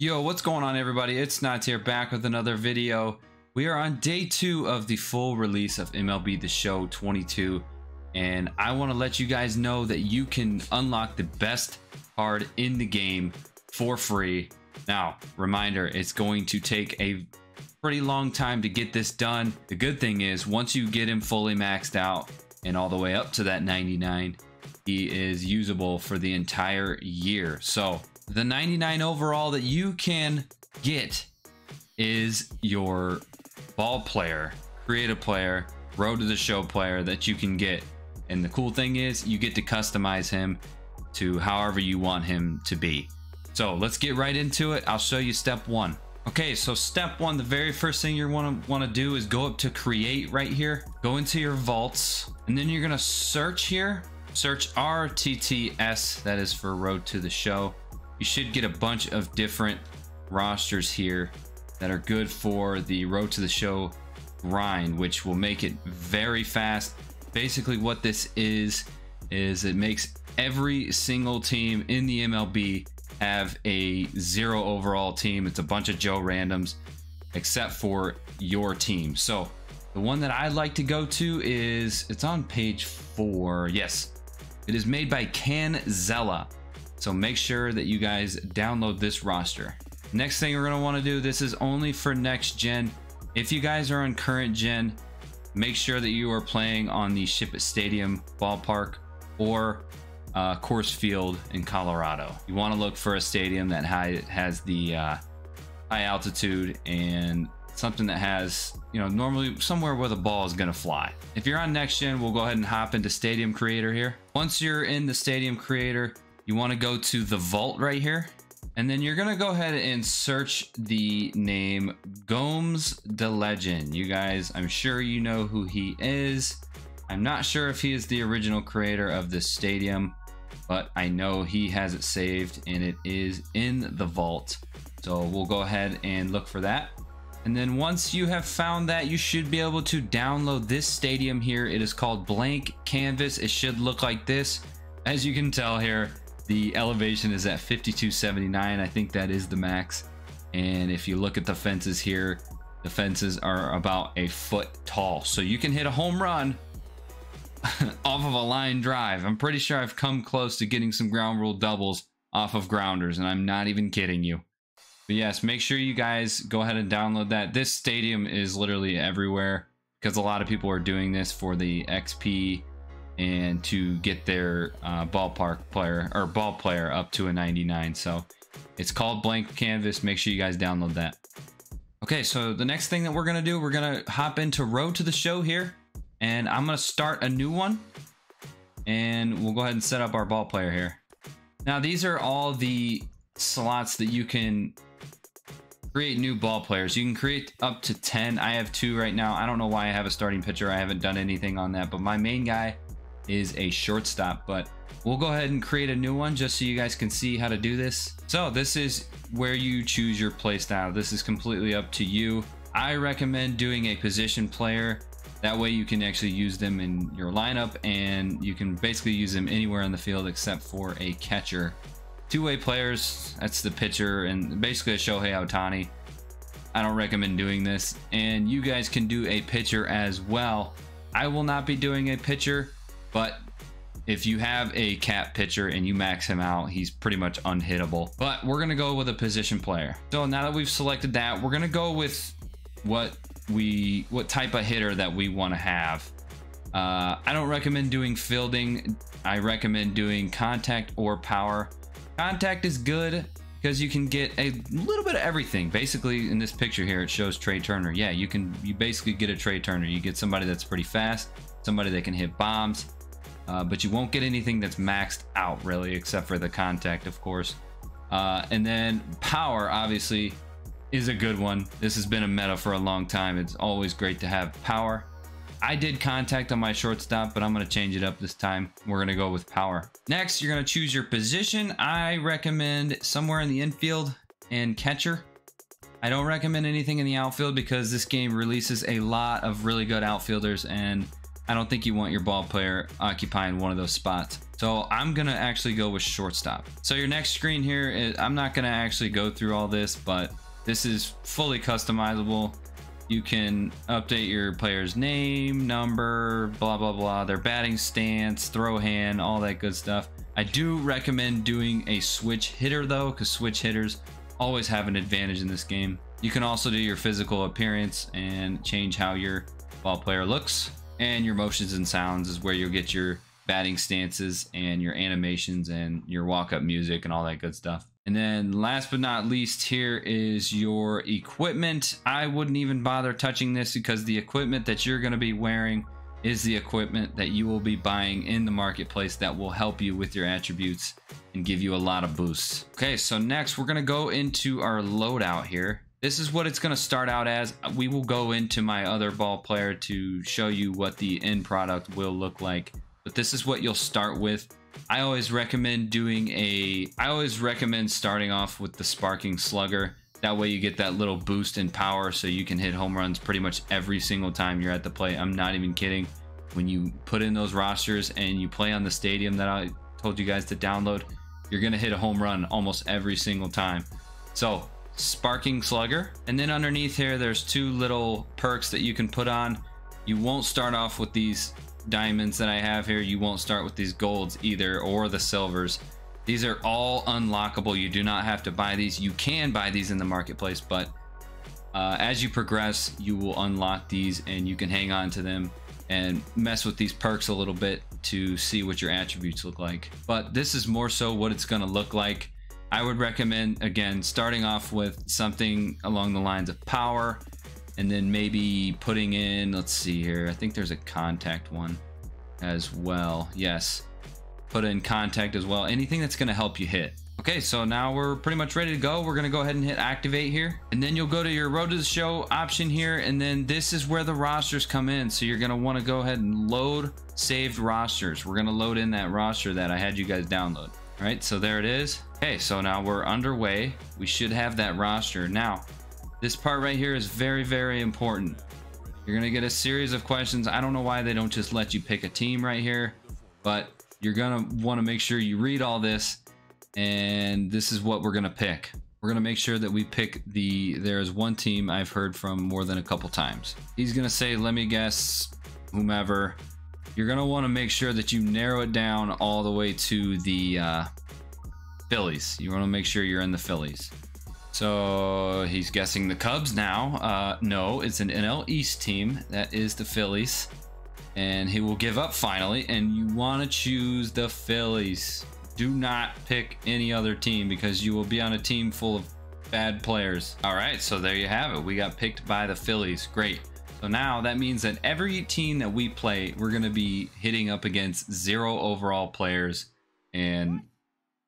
Yo, what's going on everybody? It's Snods here back with another video. We are on day two of the full release of MLB The Show 22 and I want to let you guys know that you can unlock the best card in the game for free. Now, reminder, it's going to take a pretty long time to get this done. The good thing is once you get him fully maxed out and all the way up to that 99, he is usable for the entire year. So the 99 overall that you can get is your ball player, creative player, road to the show player that you can get. And the cool thing is you get to customize him to however you want him to be. So let's get right into it. I'll show you step one. Okay, so step one, the very first thing you want to want to do is go up to create right here, go into your vaults, and then you're to search here, search RTTS, that is for Road to the Show you should get a bunch of different rosters here that are good for the road to the show grind which will make it very fast. Basically what this is is it makes every single team in the MLB have a zero overall team. It's a bunch of Joe randoms except for your team. So the one that I like to go to is it's on page four. Yes it is made by Canzella so make sure that you guys download this roster. Next thing we're going to want to do, this is only for next gen. If you guys are on current gen, make sure that you are playing on the Ship It Stadium ballpark or uh, Coors Field in Colorado. You want to look for a stadium that has the uh, high altitude and something that has, you know, normally somewhere where the ball is going to fly. If you're on next gen, we'll go ahead and hop into Stadium Creator here. Once you're in the Stadium Creator, you want to go to the vault right here and then you're gonna go ahead and search the name Gomes the Legend. You guys, I'm sure you know who he is. I'm not sure if he is the original creator of this stadium, but I know he has it saved and it is in the vault. So we'll go ahead and look for that. And then once you have found that, you should be able to download this stadium here. It is called Blank Canvas. It should look like this. As you can tell here, the elevation is at 5279. I think that is the max. And if you look at the fences here, the fences are about a foot tall. So you can hit a home run off of a line drive. I'm pretty sure I've come close to getting some ground rule doubles off of grounders, and I'm not even kidding you. But yes, make sure you guys go ahead and download that. This stadium is literally everywhere because a lot of people are doing this for the XP and to get their uh, ballpark player or ball player up to a 99. So it's called Blank Canvas. Make sure you guys download that. Okay, so the next thing that we're gonna do, we're gonna hop into Road to the Show here, and I'm gonna start a new one, and we'll go ahead and set up our ball player here. Now these are all the slots that you can create new ball players. You can create up to 10. I have two right now. I don't know why I have a starting pitcher. I haven't done anything on that, but my main guy is a shortstop, but we'll go ahead and create a new one just so you guys can see how to do this. So this is where you choose your play style. This is completely up to you. I recommend doing a position player. That way you can actually use them in your lineup and you can basically use them anywhere in the field except for a catcher. Two-way players, that's the pitcher and basically a Shohei Ohtani. I don't recommend doing this and you guys can do a pitcher as well. I will not be doing a pitcher but if you have a cap pitcher and you max him out, he's pretty much unhittable. But we're going to go with a position player. So now that we've selected that, we're going to go with what we what type of hitter that we want to have. Uh, I don't recommend doing fielding. I recommend doing contact or power. Contact is good because you can get a little bit of everything. Basically, in this picture here, it shows Trea Turner. Yeah, you can you basically get a Trea Turner. You get somebody that's pretty fast, somebody that can hit bombs, uh, but you won't get anything that's maxed out really, except for the contact, of course. Uh, and then power, obviously, is a good one. This has been a meta for a long time. It's always great to have power. I did contact on my shortstop, but I'm going to change it up this time. We're going to go with power. Next, you're going to choose your position. I recommend somewhere in the infield and catcher. I don't recommend anything in the outfield because this game releases a lot of really good outfielders and I don't think you want your ball player occupying one of those spots. So I'm gonna actually go with shortstop. So your next screen here, is, I'm not gonna actually go through all this, but this is fully customizable. You can update your player's name, number, blah, blah, blah, their batting stance, throw hand, all that good stuff. I do recommend doing a switch hitter though, because switch hitters always have an advantage in this game. You can also do your physical appearance and change how your ball player looks. And your motions and sounds is where you'll get your batting stances and your animations and your walk-up music and all that good stuff. And then last but not least here is your equipment. I wouldn't even bother touching this because the equipment that you're going to be wearing is the equipment that you will be buying in the marketplace that will help you with your attributes and give you a lot of boosts. Okay, so next we're going to go into our loadout here. This is what it's going to start out as. We will go into my other ball player to show you what the end product will look like. But this is what you'll start with. I always recommend doing a, I always recommend starting off with the Sparking Slugger. That way you get that little boost in power so you can hit home runs pretty much every single time you're at the plate. I'm not even kidding. When you put in those rosters and you play on the stadium that I told you guys to download, you're going to hit a home run almost every single time. So Sparking Slugger. And then underneath here, there's two little perks that you can put on. You won't start off with these diamonds that I have here. You won't start with these golds either or the silvers. These are all unlockable. You do not have to buy these. You can buy these in the marketplace, but uh, as you progress, you will unlock these and you can hang on to them and mess with these perks a little bit to see what your attributes look like. But this is more so what it's going to look like. I would recommend, again, starting off with something along the lines of power and then maybe putting in, let's see here, I think there's a contact one as well. Yes, put in contact as well. Anything that's going to help you hit. Okay, so now we're pretty much ready to go. We're going to go ahead and hit activate here. And then you'll go to your road to the show option here. And then this is where the rosters come in. So you're going to want to go ahead and load saved rosters. We're going to load in that roster that I had you guys download. All right, so there it is. Okay, so now we're underway. We should have that roster. Now, this part right here is very, very important. You're going to get a series of questions. I don't know why they don't just let you pick a team right here, but you're going to want to make sure you read all this. And this is what we're going to pick. We're going to make sure that we pick the, there's one team I've heard from more than a couple times. He's going to say, let me guess, whomever. You're going to want to make sure that you narrow it down all the way to the uh, Phillies. You want to make sure you're in the Phillies. So he's guessing the Cubs now. Uh, no, it's an NL East team. That is the Phillies. And he will give up finally. And you want to choose the Phillies. Do not pick any other team because you will be on a team full of bad players. All right, so there you have it. We got picked by the Phillies. Great. So now that means that every team that we play, we're going to be hitting up against zero overall players. And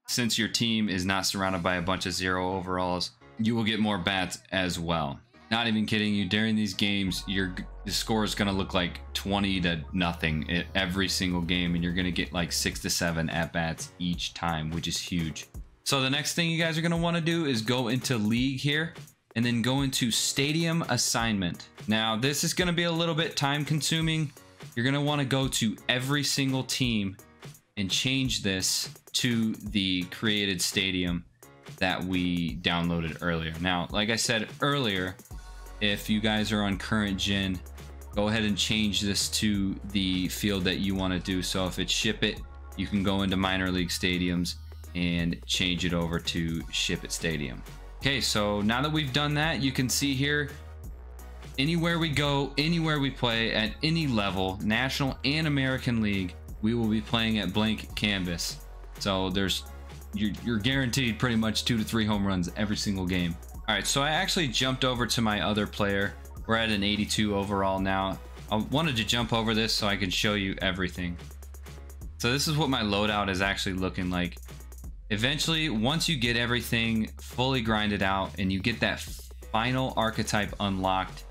since your team is not surrounded by a bunch of zero overalls, you will get more bats as well. Not even kidding you. During these games, your the score is going to look like 20 to nothing every single game, and you're going to get like six to seven at bats each time, which is huge. So the next thing you guys are going to want to do is go into league here and then go into stadium assignment. Now, this is going to be a little bit time consuming. You're going to want to go to every single team and change this to the created stadium that we downloaded earlier. Now, like I said earlier, if you guys are on current gen, go ahead and change this to the field that you want to do. So if it's ship it, you can go into minor league stadiums and change it over to ship it stadium. Okay, so now that we've done that, you can see here, anywhere we go, anywhere we play at any level, National and American League, we will be playing at blank canvas. So there's you're, you're guaranteed pretty much two to three home runs every single game. All right, so I actually jumped over to my other player. We're at an 82 overall now. I wanted to jump over this so I can show you everything. So this is what my loadout is actually looking like. Eventually, once you get everything fully grinded out and you get that final archetype unlocked,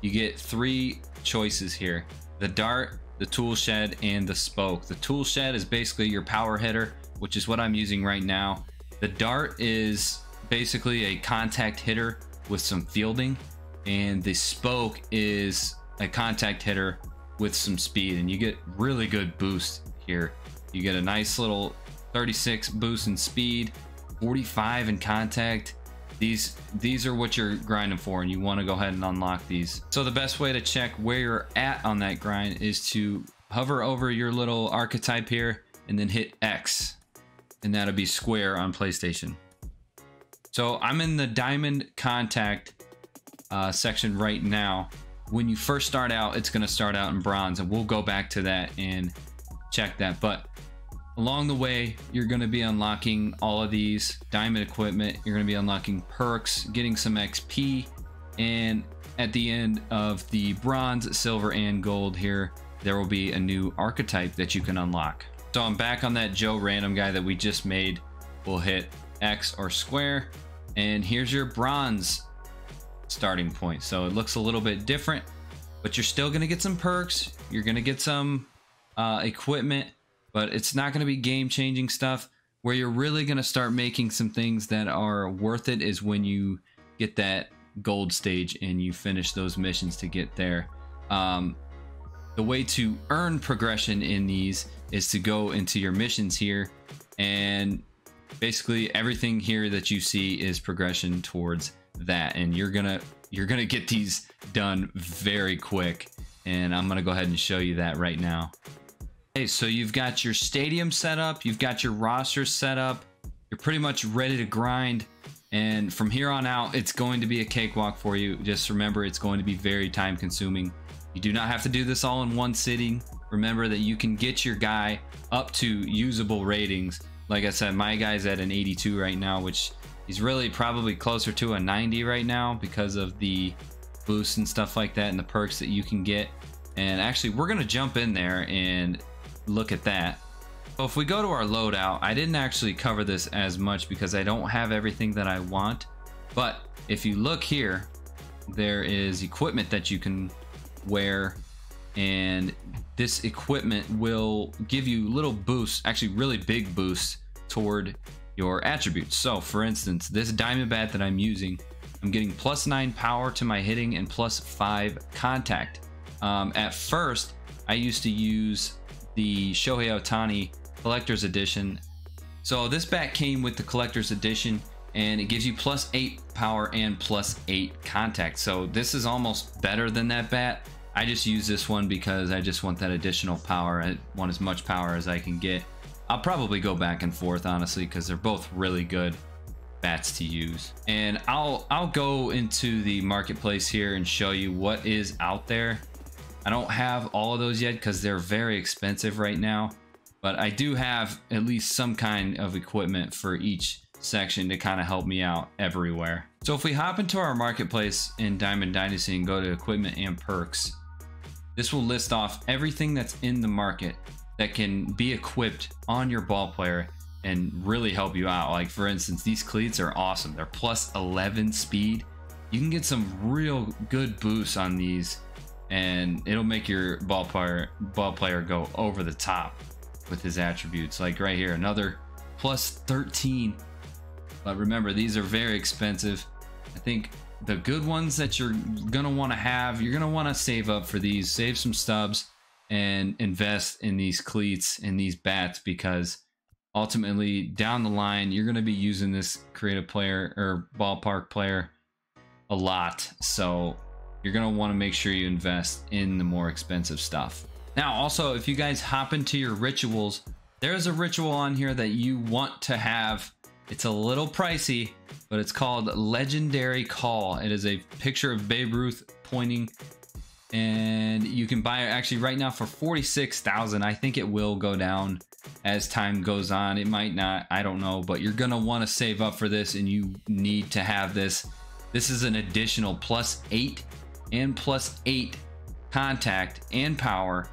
you get three choices here. The dart, the tool shed, and the spoke. The tool shed is basically your power hitter which is what I'm using right now. The dart is basically a contact hitter with some fielding, and the spoke is a contact hitter with some speed and you get really good boost here. You get a nice little 36 boost in speed, 45 in contact. These these are what you're grinding for and you want to go ahead and unlock these. So the best way to check where you're at on that grind is to hover over your little archetype here and then hit X and that'll be square on PlayStation. So I'm in the diamond contact uh, section right now. When you first start out, it's going to start out in bronze, and we'll go back to that and check that. But along the way, you're going to be unlocking all of these diamond equipment. You're going to be unlocking perks, getting some XP, and at the end of the bronze, silver, and gold here, there will be a new archetype that you can unlock. So I'm back on that Joe random guy that we just made. We'll hit X or square, and here's your bronze starting point. So it looks a little bit different, but you're still going to get some perks. You're going to get some uh, equipment, but it's not going to be game changing stuff. Where you're really going to start making some things that are worth it is when you get that gold stage and you finish those missions to get there. Um, the way to earn progression in these is to go into your missions here and basically everything here that you see is progression towards that and you're gonna you're gonna get these done very quick and I'm gonna go ahead and show you that right now okay so you've got your stadium set up you've got your roster set up you're pretty much ready to grind and from here on out it's going to be a cakewalk for you. Just remember it's going to be very time consuming you do not have to do this all in one sitting. Remember that you can get your guy up to usable ratings. Like I said my guy's at an 82 right now which He's really probably closer to a 90 right now because of the boosts and stuff like that and the perks that you can get. And actually, we're going to jump in there and look at that. So if we go to our loadout, I didn't actually cover this as much because I don't have everything that I want. But if you look here, there is equipment that you can wear and this equipment will give you little boosts, actually really big boosts toward your attributes. So for instance, this diamond bat that I'm using, I'm getting plus nine power to my hitting and plus five contact. Um, at first, I used to use the Shohei Ohtani collector's edition. So this bat came with the collector's edition and it gives you plus eight power and plus eight contact. So this is almost better than that bat. I just use this one because I just want that additional power. I want as much power as I can get. I'll probably go back and forth honestly because they're both really good bats to use. And I'll I'll go into the marketplace here and show you what is out there. I don't have all of those yet because they're very expensive right now, but I do have at least some kind of equipment for each section to kind of help me out everywhere. So if we hop into our marketplace in Diamond Dynasty and go to equipment and perks, this will list off everything that's in the market that can be equipped on your ball player and really help you out. Like for instance, these cleats are awesome. They're plus 11 speed. You can get some real good boosts on these and it'll make your ball player ball player go over the top with his attributes. Like right here, another plus 13. But remember, these are very expensive. I think the good ones that you're gonna want to have, you're gonna want to save up for these. Save some stubs and invest in these cleats and these bats because ultimately down the line you're going to be using this creative player or ballpark player a lot so you're going to want to make sure you invest in the more expensive stuff. Now also if you guys hop into your rituals there's a ritual on here that you want to have. It's a little pricey but it's called legendary call. It is a picture of babe ruth pointing and you can buy it actually right now for 46,000 I think it will go down as time goes on. It might not I don't know but you're gonna want to save up for this and you need to have this. This is an additional plus 8 and plus 8 contact and power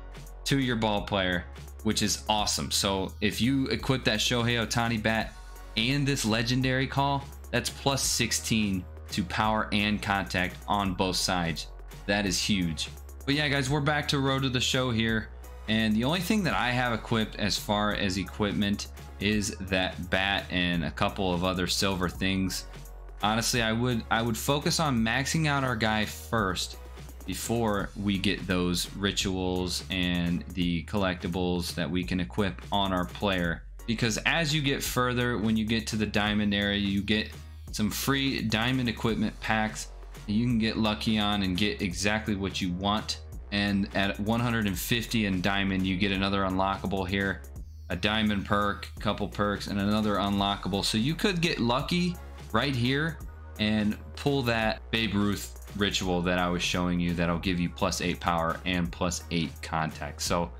to your ball player which is awesome so if you equip that Shohei Ohtani bat and this legendary call that's plus 16 to power and contact on both sides that is huge. But yeah, guys, we're back to Road to the Show here. And the only thing that I have equipped as far as equipment is that bat and a couple of other silver things. Honestly, I would I would focus on maxing out our guy first before we get those rituals and the collectibles that we can equip on our player. Because as you get further, when you get to the diamond area, you get some free diamond equipment packs you can get lucky on and get exactly what you want. And at 150 in diamond, you get another unlockable here, a diamond perk, couple perks, and another unlockable. So you could get lucky right here and pull that Babe Ruth ritual that I was showing you that'll give you plus 8 power and plus 8 contact. So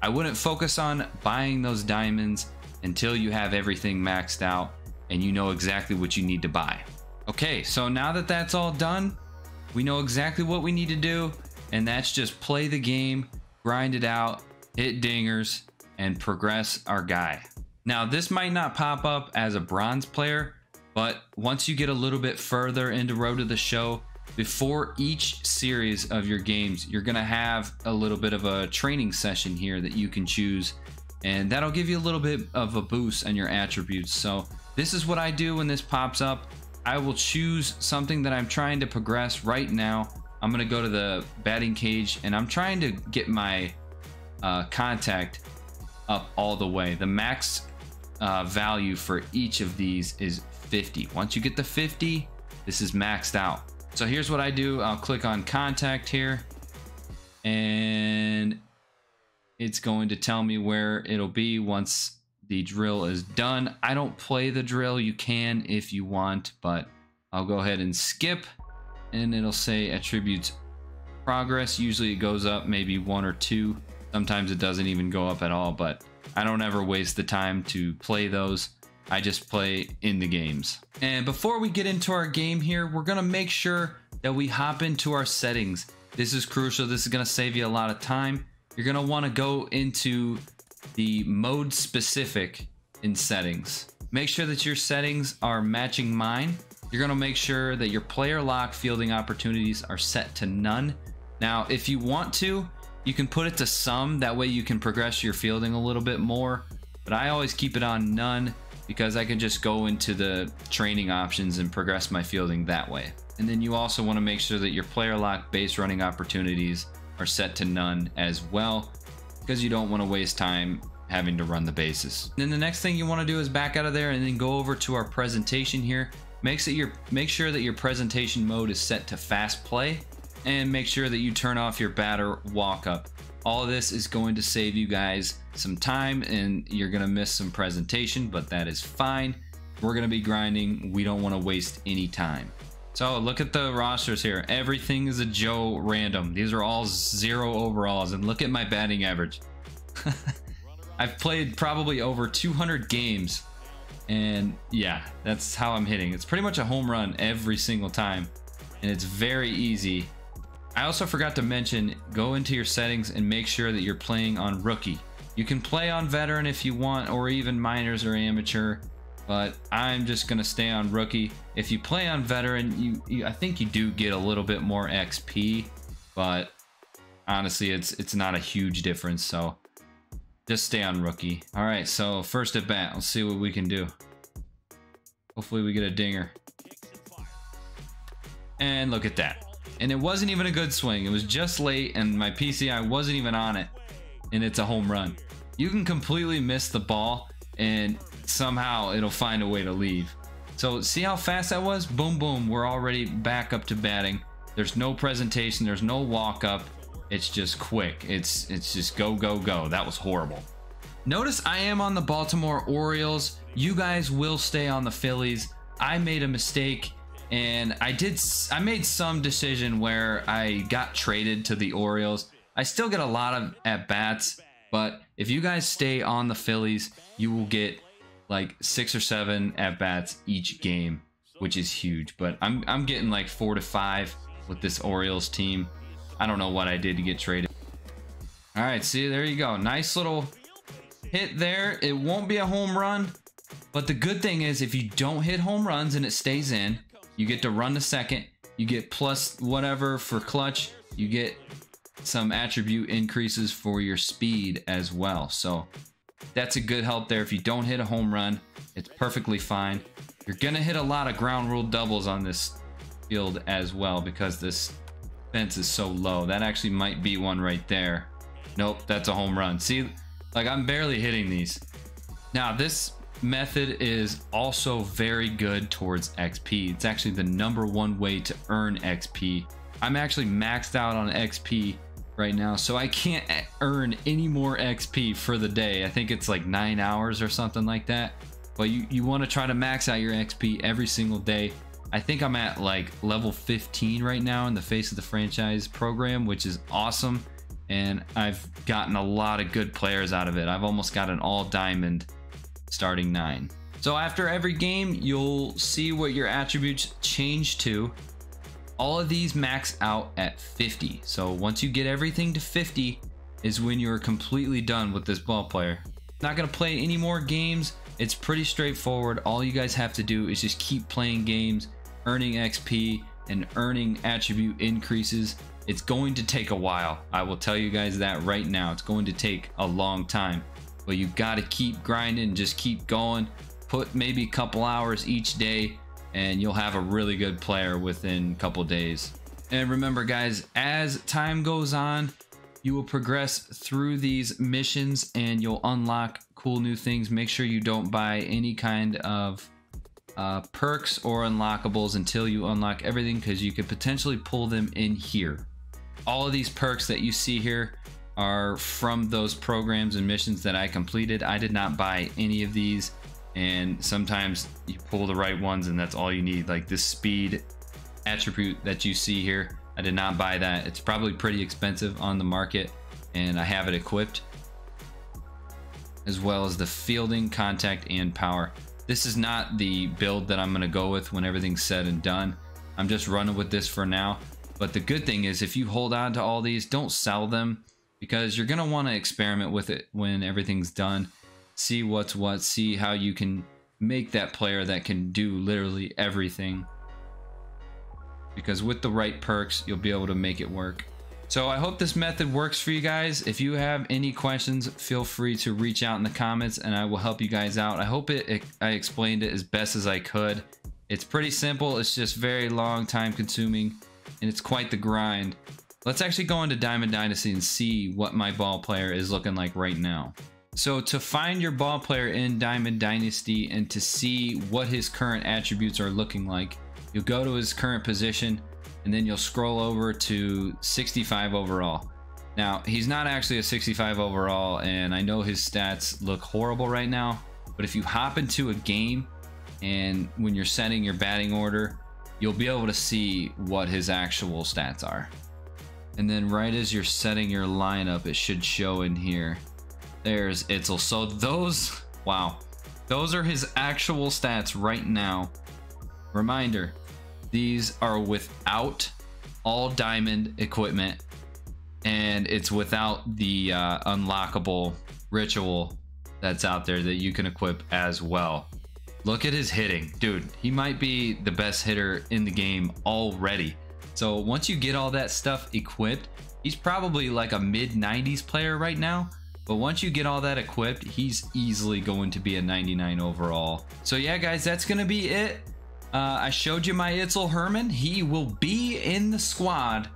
I wouldn't focus on buying those diamonds until you have everything maxed out and you know exactly what you need to buy. Okay, so now that that's all done, we know exactly what we need to do, and that's just play the game, grind it out, hit dingers, and progress our guy. Now, this might not pop up as a bronze player, but once you get a little bit further into Road to the Show, before each series of your games, you're going to have a little bit of a training session here that you can choose, and that'll give you a little bit of a boost on your attributes. So, this is what I do when this pops up. I will choose something that I'm trying to progress right now. I'm going to go to the batting cage and I'm trying to get my uh, contact up all the way. The max uh, value for each of these is 50. Once you get the 50, this is maxed out. So here's what I do. I'll click on contact here and it's going to tell me where it'll be once the drill is done. I don't play the drill. You can if you want, but I'll go ahead and skip and it'll say attributes progress. Usually it goes up maybe one or two. Sometimes it doesn't even go up at all, but I don't ever waste the time to play those. I just play in the games. And before we get into our game here, we're gonna make sure that we hop into our settings. This is crucial. This is gonna save you a lot of time. You're gonna wanna go into the mode specific in settings. Make sure that your settings are matching mine. You're gonna make sure that your player lock fielding opportunities are set to none. Now, if you want to, you can put it to some, that way you can progress your fielding a little bit more, but I always keep it on none because I can just go into the training options and progress my fielding that way. And then you also wanna make sure that your player lock base running opportunities are set to none as well because you don't want to waste time having to run the bases. Then the next thing you want to do is back out of there and then go over to our presentation here. Your, make sure that your presentation mode is set to fast play and make sure that you turn off your batter walk up. All this is going to save you guys some time and you're going to miss some presentation, but that is fine. We're going to be grinding. We don't want to waste any time. So look at the rosters here. Everything is a Joe random. These are all zero overalls. And look at my batting average. I've played probably over 200 games. And yeah, that's how I'm hitting. It's pretty much a home run every single time. And it's very easy. I also forgot to mention, go into your settings and make sure that you're playing on rookie. You can play on veteran if you want, or even minors or amateur but I'm just gonna stay on rookie. If you play on veteran, you, you, I think you do get a little bit more XP, but honestly, it's it's not a huge difference. So just stay on rookie. All right, so first at bat, let's see what we can do. Hopefully we get a dinger. And look at that. And it wasn't even a good swing. It was just late and my PCI wasn't even on it. And it's a home run. You can completely miss the ball and somehow it'll find a way to leave. So see how fast that was? Boom, boom. We're already back up to batting. There's no presentation. There's no walk up. It's just quick. It's it's just go, go, go. That was horrible. Notice I am on the Baltimore Orioles. You guys will stay on the Phillies. I made a mistake and I did I made some decision where I got traded to the Orioles. I still get a lot of at bats, but if you guys stay on the Phillies, you will get like six or seven at bats each game, which is huge. But I'm I'm getting like four to five with this Orioles team. I don't know what I did to get traded. All right, see there you go. Nice little hit there. It won't be a home run, but the good thing is if you don't hit home runs and it stays in, you get to run the second. You get plus whatever for clutch. You get some attribute increases for your speed as well. So that's a good help there. If you don't hit a home run, it's perfectly fine. You're going to hit a lot of ground rule doubles on this field as well because this fence is so low. That actually might be one right there. Nope, that's a home run. See, like I'm barely hitting these. Now this method is also very good towards XP. It's actually the number one way to earn XP. I'm actually maxed out on XP right now, so I can't earn any more XP for the day. I think it's like nine hours or something like that. But you, you want to try to max out your XP every single day. I think I'm at like level 15 right now in the face of the franchise program, which is awesome. And I've gotten a lot of good players out of it. I've almost got an all diamond starting nine. So after every game, you'll see what your attributes change to. All of these max out at 50. So once you get everything to 50 is when you're completely done with this ball player. Not gonna play any more games. It's pretty straightforward. All you guys have to do is just keep playing games, earning XP, and earning attribute increases. It's going to take a while. I will tell you guys that right now. It's going to take a long time but you've got to keep grinding, just keep going. Put maybe a couple hours each day, and you'll have a really good player within a couple days. And remember, guys, as time goes on, you will progress through these missions and you'll unlock cool new things. Make sure you don't buy any kind of uh, perks or unlockables until you unlock everything because you could potentially pull them in here. All of these perks that you see here are from those programs and missions that I completed. I did not buy any of these, and sometimes you pull the right ones, and that's all you need. Like this speed attribute that you see here, I did not buy that. It's probably pretty expensive on the market, and I have it equipped, as well as the fielding, contact, and power. This is not the build that I'm going to go with when everything's said and done. I'm just running with this for now. But the good thing is if you hold on to all these, don't sell them because you're going to want to experiment with it when everything's done. See what's what, see how you can make that player that can do literally everything. Because with the right perks, you'll be able to make it work. So I hope this method works for you guys. If you have any questions, feel free to reach out in the comments and I will help you guys out. I hope it, it I explained it as best as I could. It's pretty simple. It's just very long time consuming and it's quite the grind. Let's actually go into Diamond Dynasty and see what my ball player is looking like right now. So to find your ball player in Diamond Dynasty and to see what his current attributes are looking like, you'll go to his current position and then you'll scroll over to 65 overall. Now, he's not actually a 65 overall and I know his stats look horrible right now, but if you hop into a game and when you're setting your batting order, you'll be able to see what his actual stats are. And then right as you're setting your lineup, it should show in here. There's Itzel. So those, wow, those are his actual stats right now. Reminder, these are without all diamond equipment and it's without the uh, unlockable ritual that's out there that you can equip as well. Look at his hitting. Dude, he might be the best hitter in the game already. So once you get all that stuff equipped, he's probably like a mid 90s player right now. But once you get all that equipped, he's easily going to be a 99 overall. So yeah, guys, that's going to be it. Uh, I showed you my Itzel Herman. He will be in the squad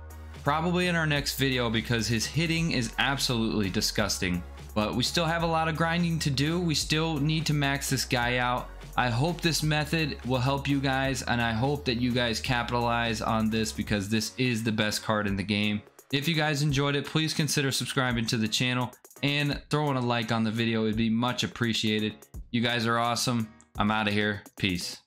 probably in our next video because his hitting is absolutely disgusting. But we still have a lot of grinding to do. We still need to max this guy out. I hope this method will help you guys and I hope that you guys capitalize on this because this is the best card in the game. If you guys enjoyed it, please consider subscribing to the channel and throwing a like on the video. It'd be much appreciated. You guys are awesome. I'm out of here. Peace.